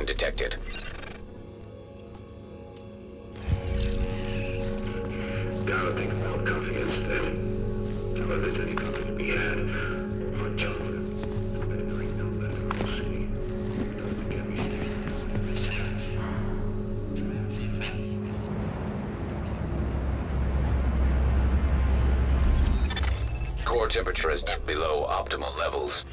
detected. Gotta think about coffee instead. There's any coffee to be had. Hot chocolate. Better drink no less we'll see. Don't get me Core temperature is dipped below optimal levels.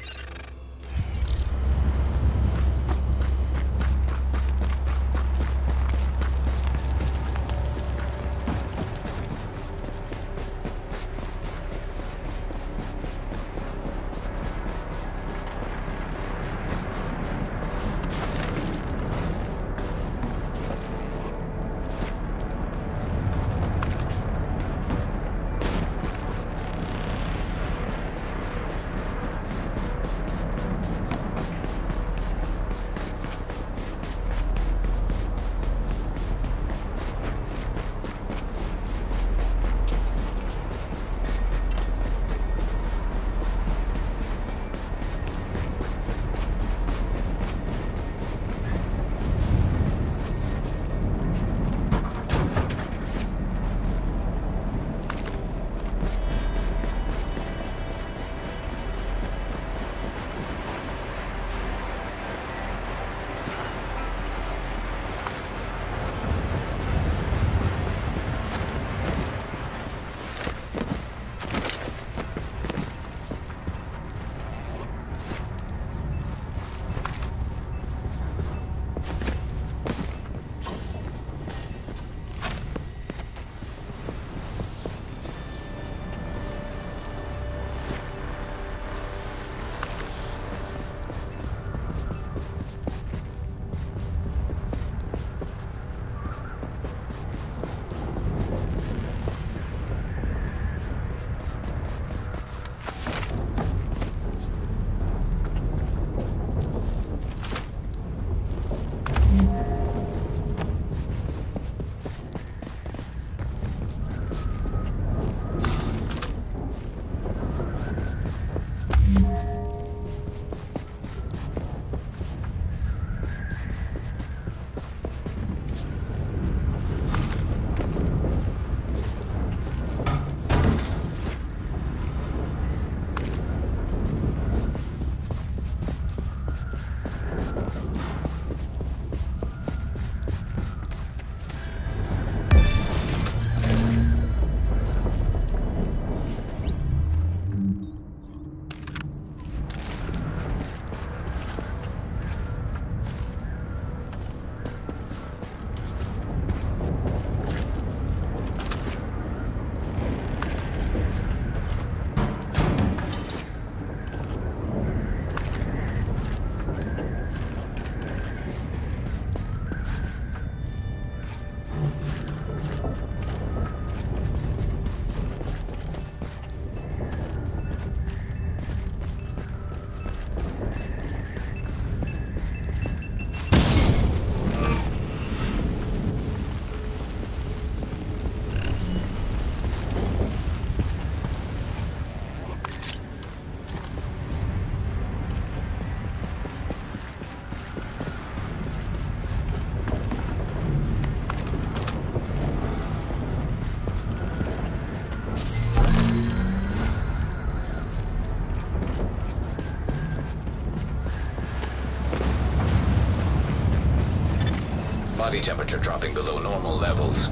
Body temperature dropping below normal levels.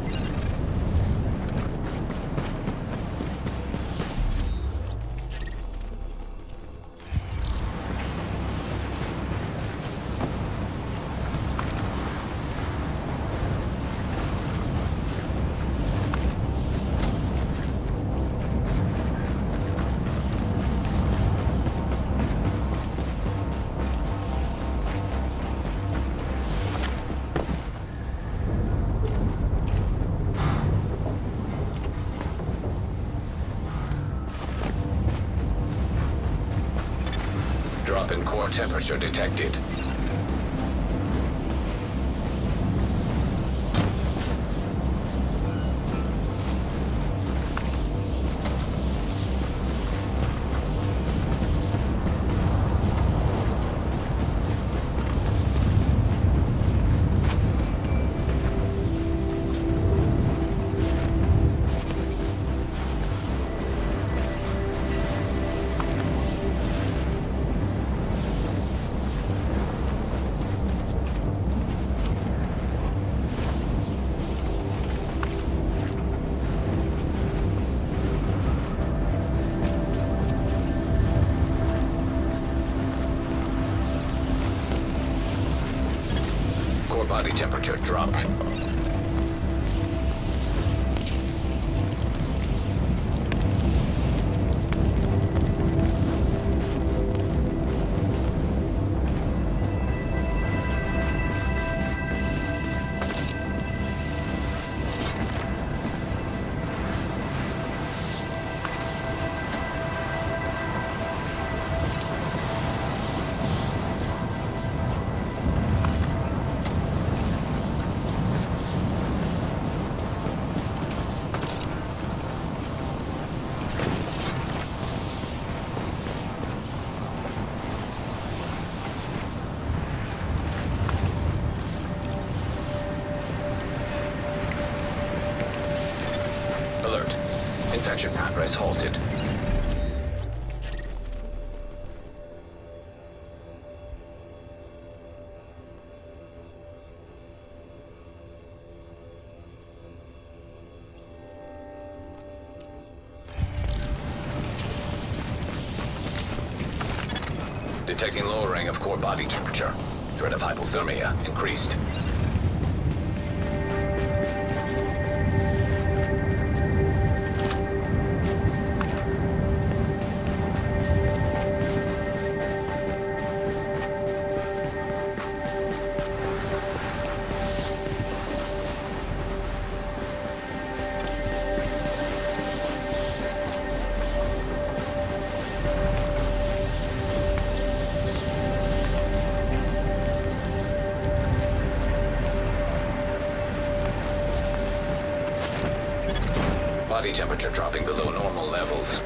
Temperature detected. body temperature drop. Detecting lowering of core body temperature. Threat of hypothermia increased. Body temperature dropping below normal levels.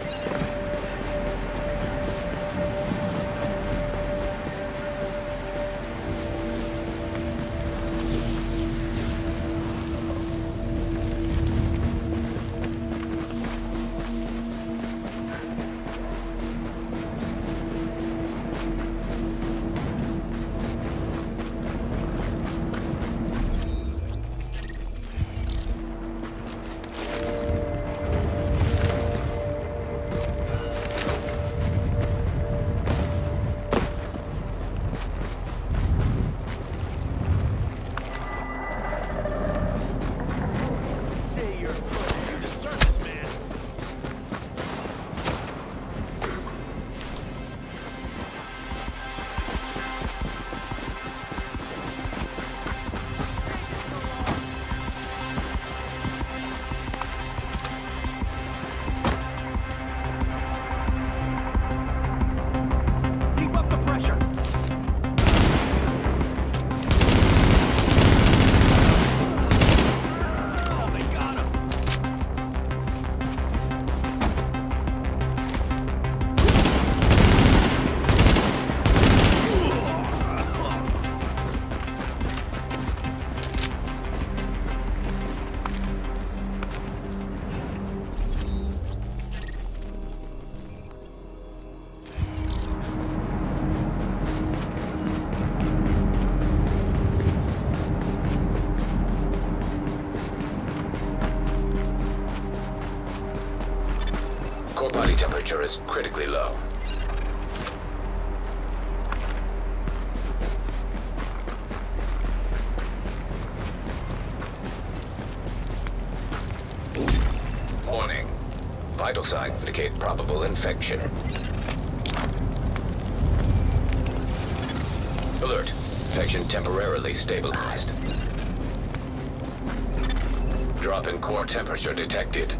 Signs indicate probable infection. Alert. Infection temporarily stabilized. Drop in core temperature detected.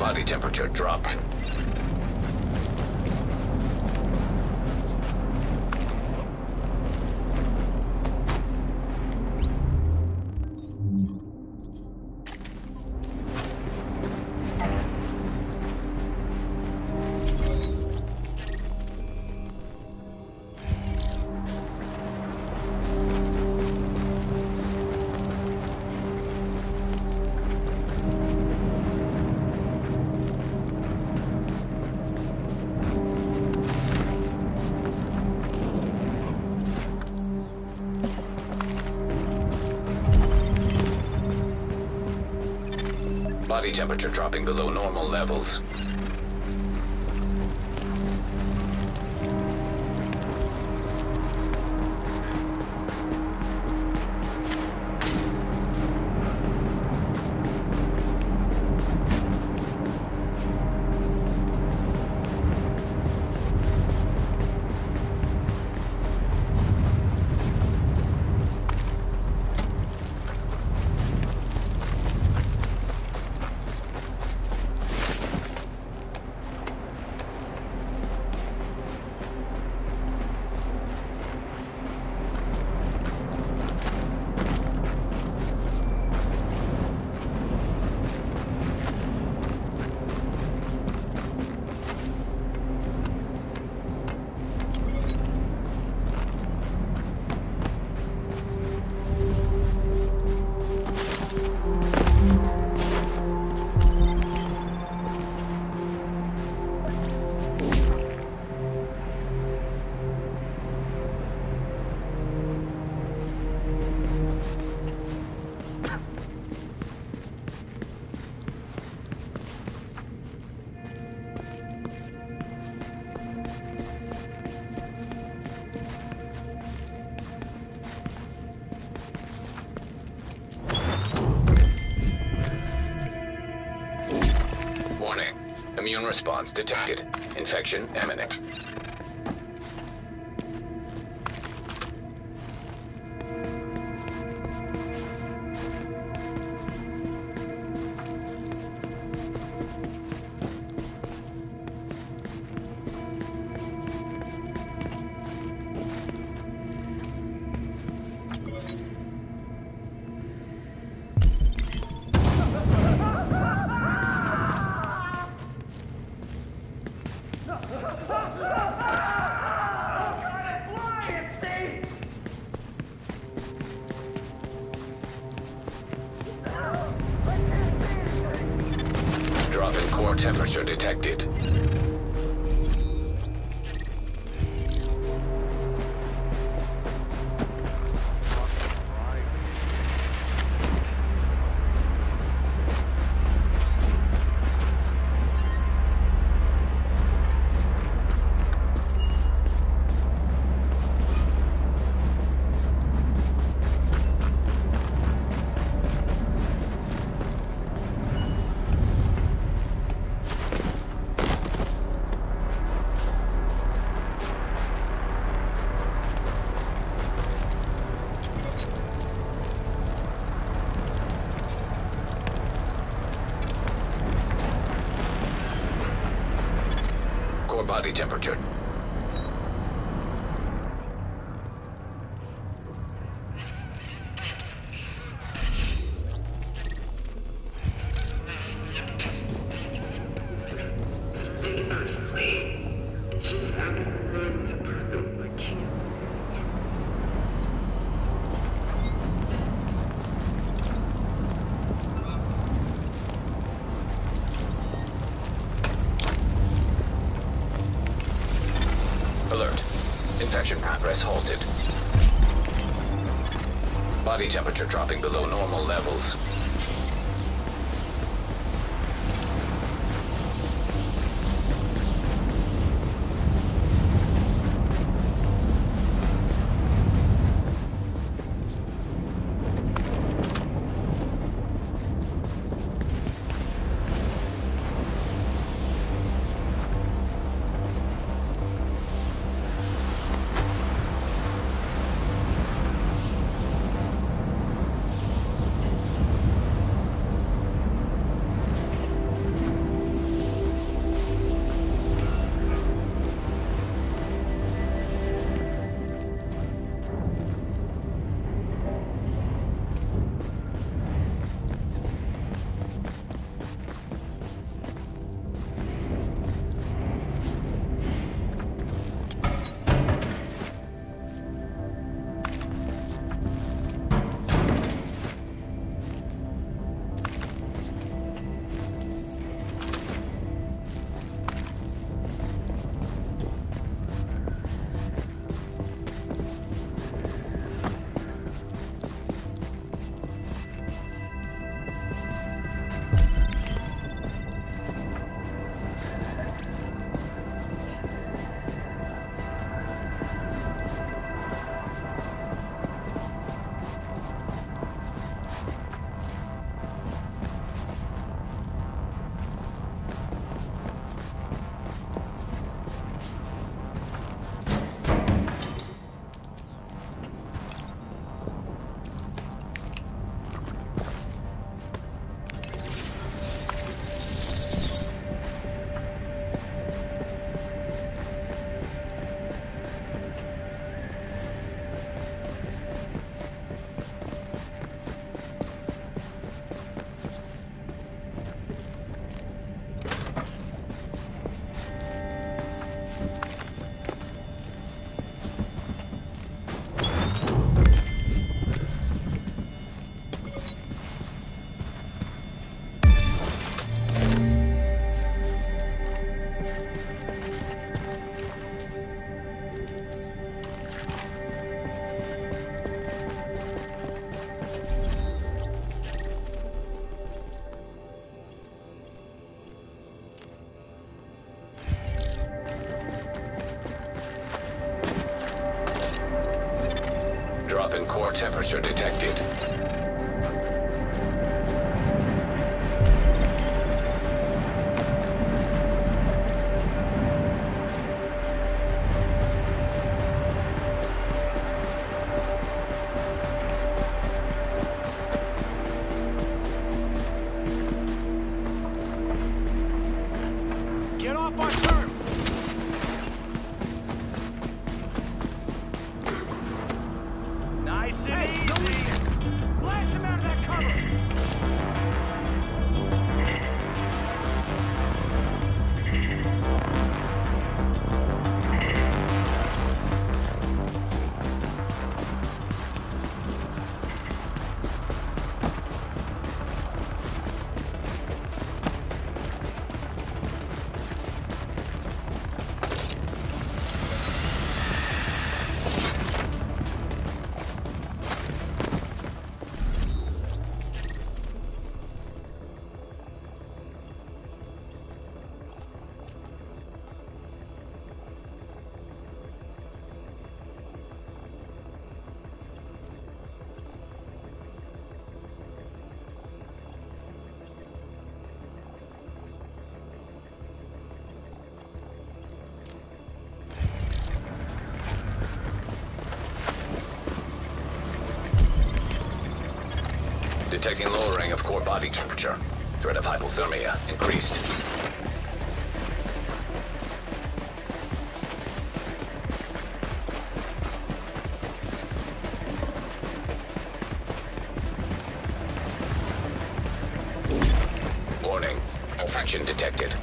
Body temperature dropping. Body temperature dropping below normal levels. Response detected. Infection imminent. Body temperature. Temperature dropping below normal levels. Detected. Detecting lowering of core body temperature. Threat of hypothermia increased. Warning. Infection detected.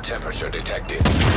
Temperature detected.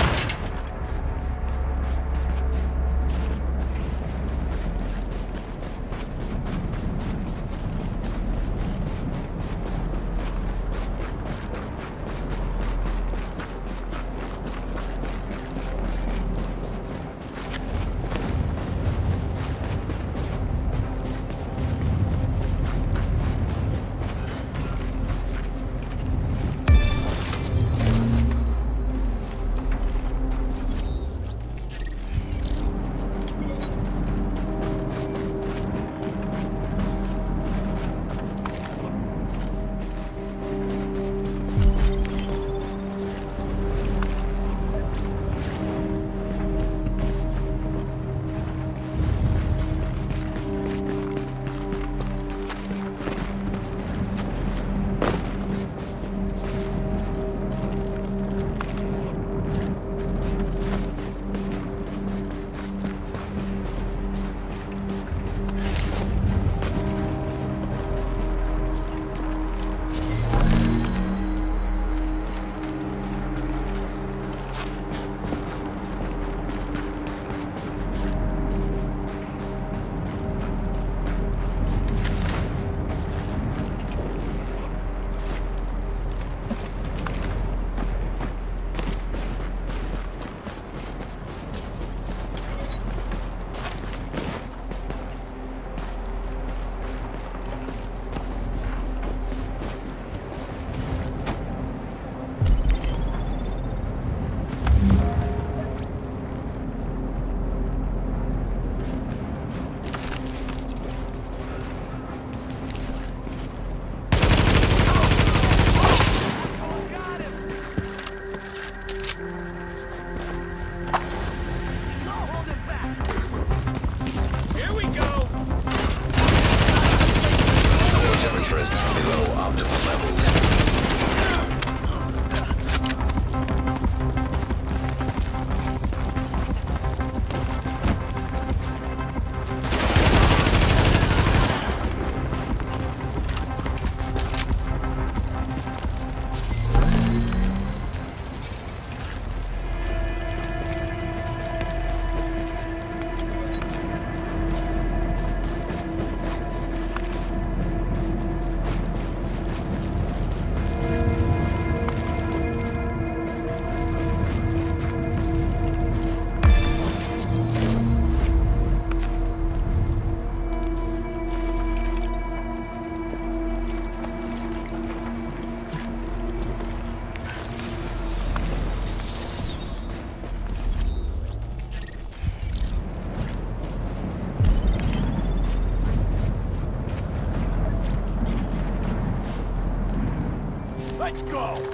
Let's go!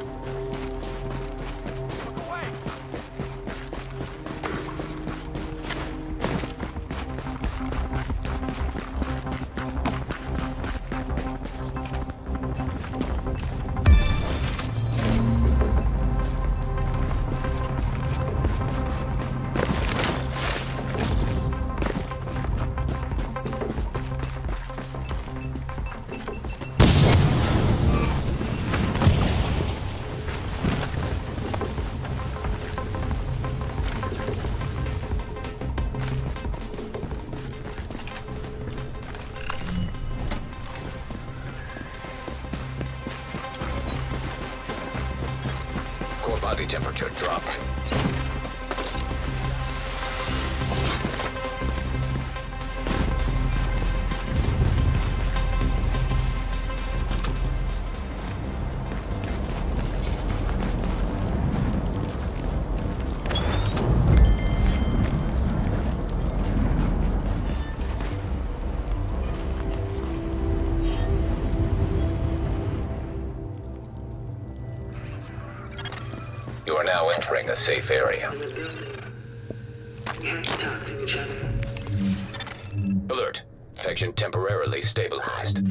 Temperature drop. You are now entering a safe area. Alert. Infection temporarily stabilized.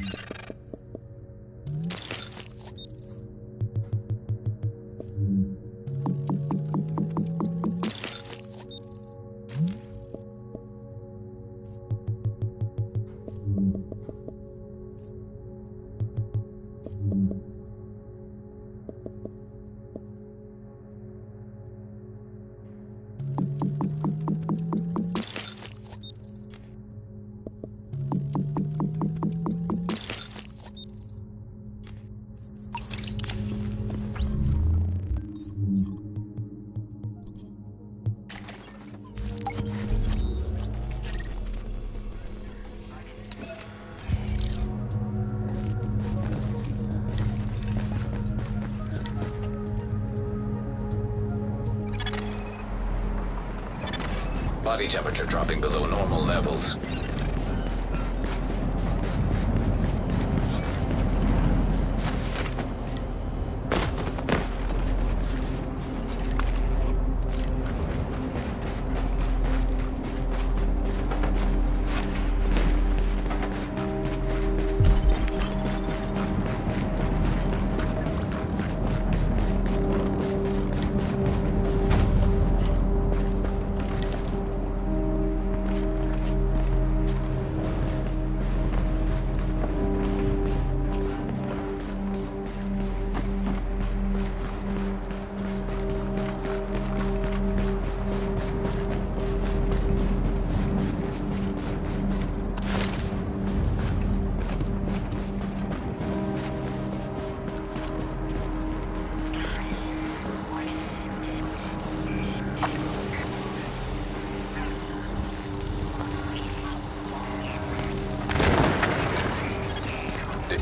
Dropping below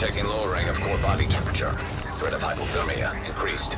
Detecting lowering of core body temperature. Threat of hypothermia increased.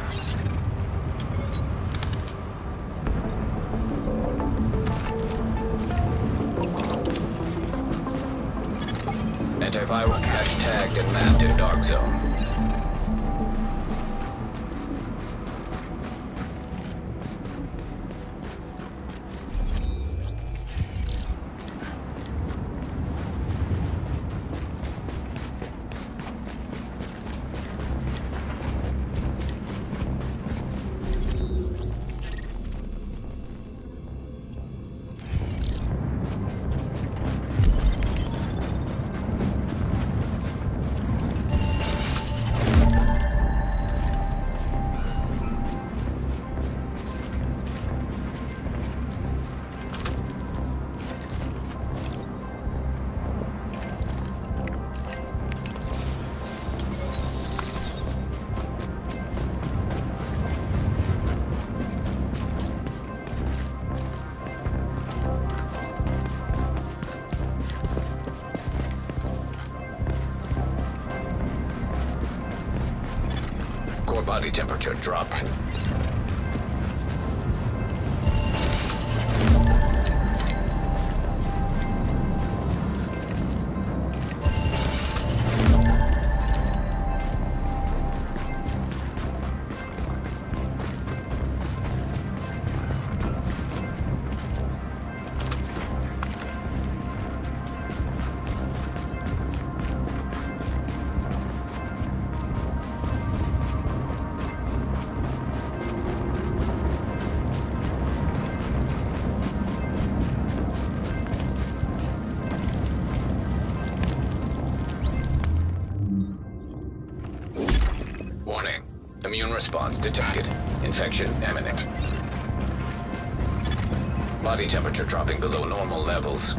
Temperature drop. Infection imminent. Body temperature dropping below normal levels.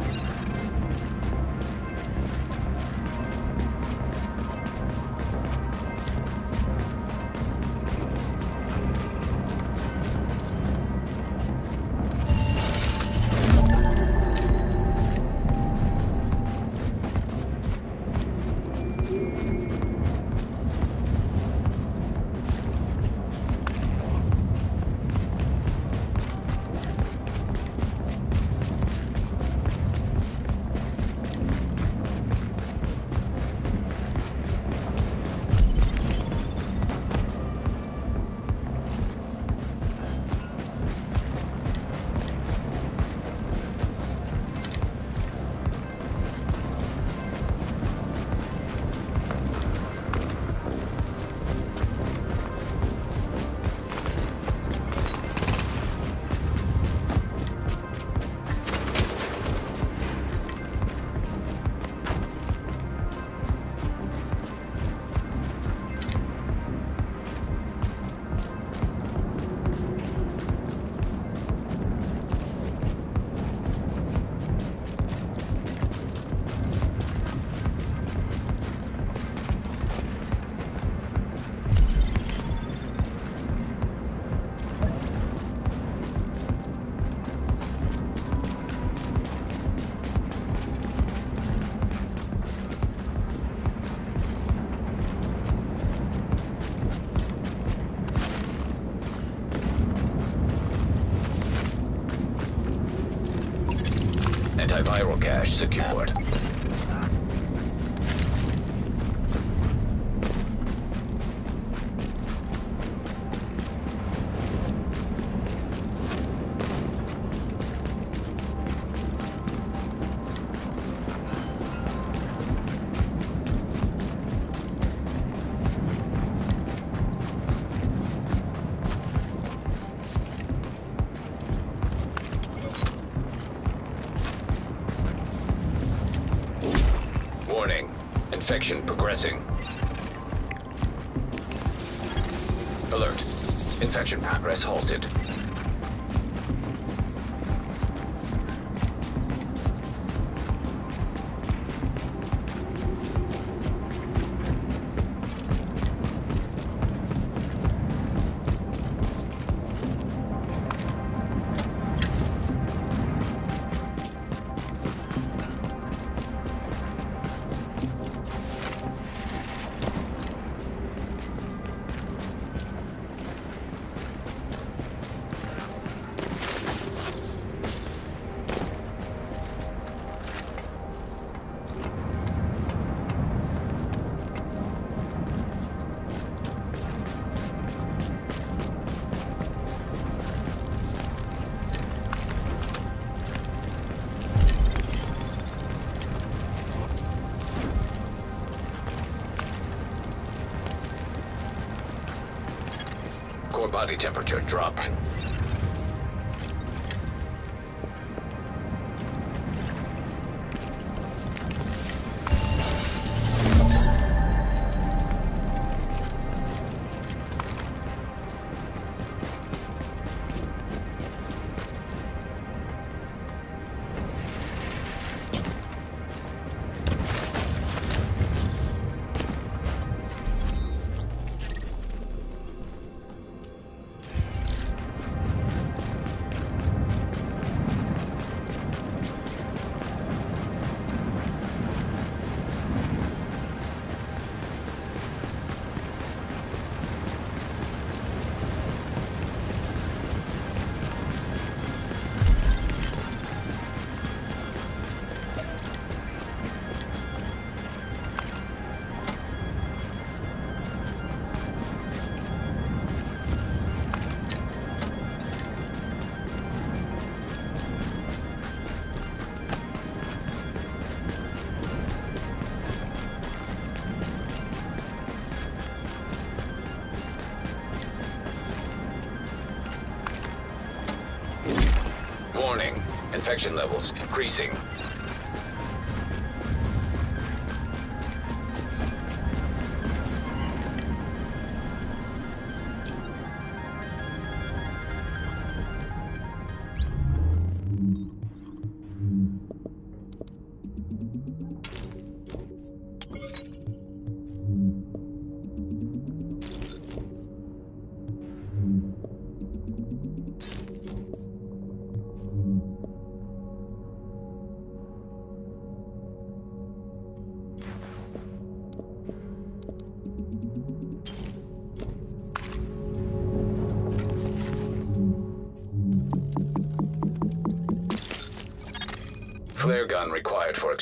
Secured. Infection progressing. Alert. Infection progress halted. Body temperature dropping. Infection levels increasing.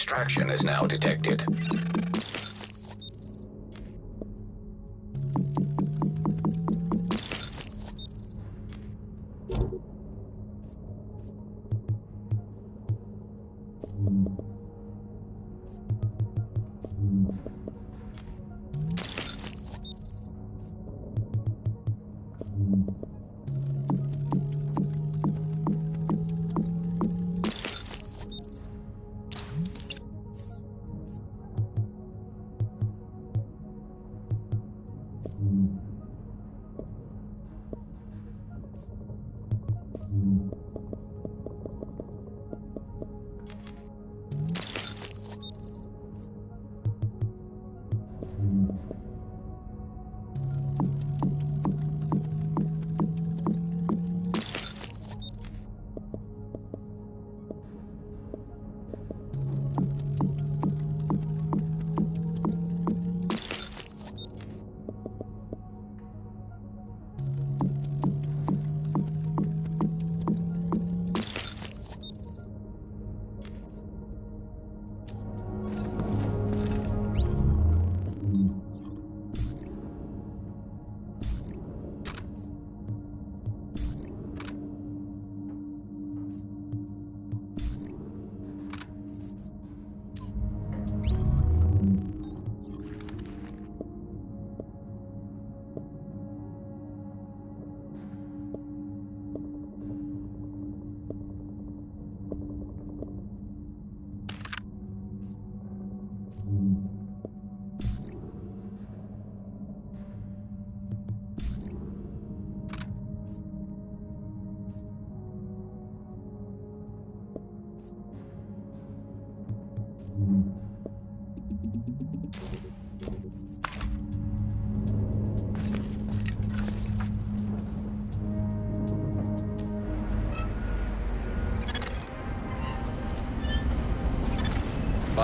Extraction is now detected.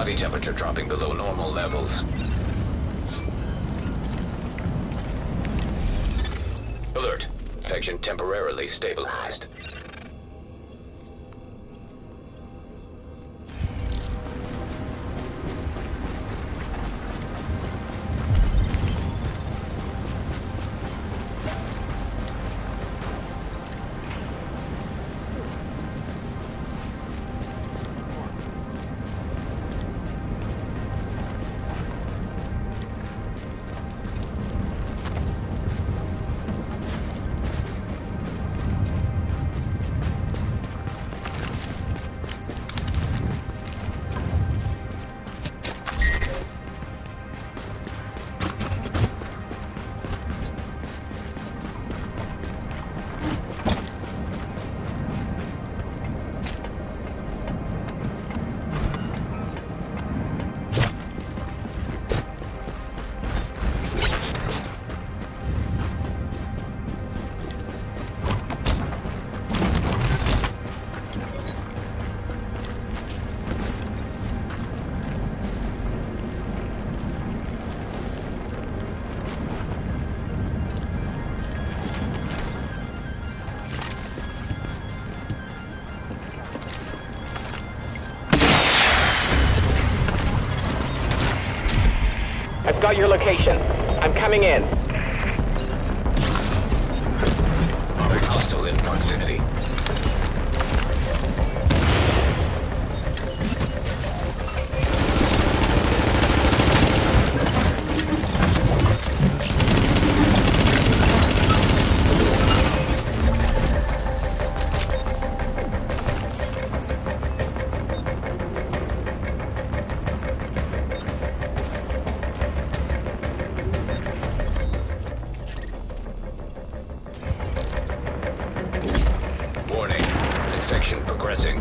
Body temperature dropping below normal levels. Alert. Infection temporarily stabilized. Got your location. I'm coming in. Infection progressing.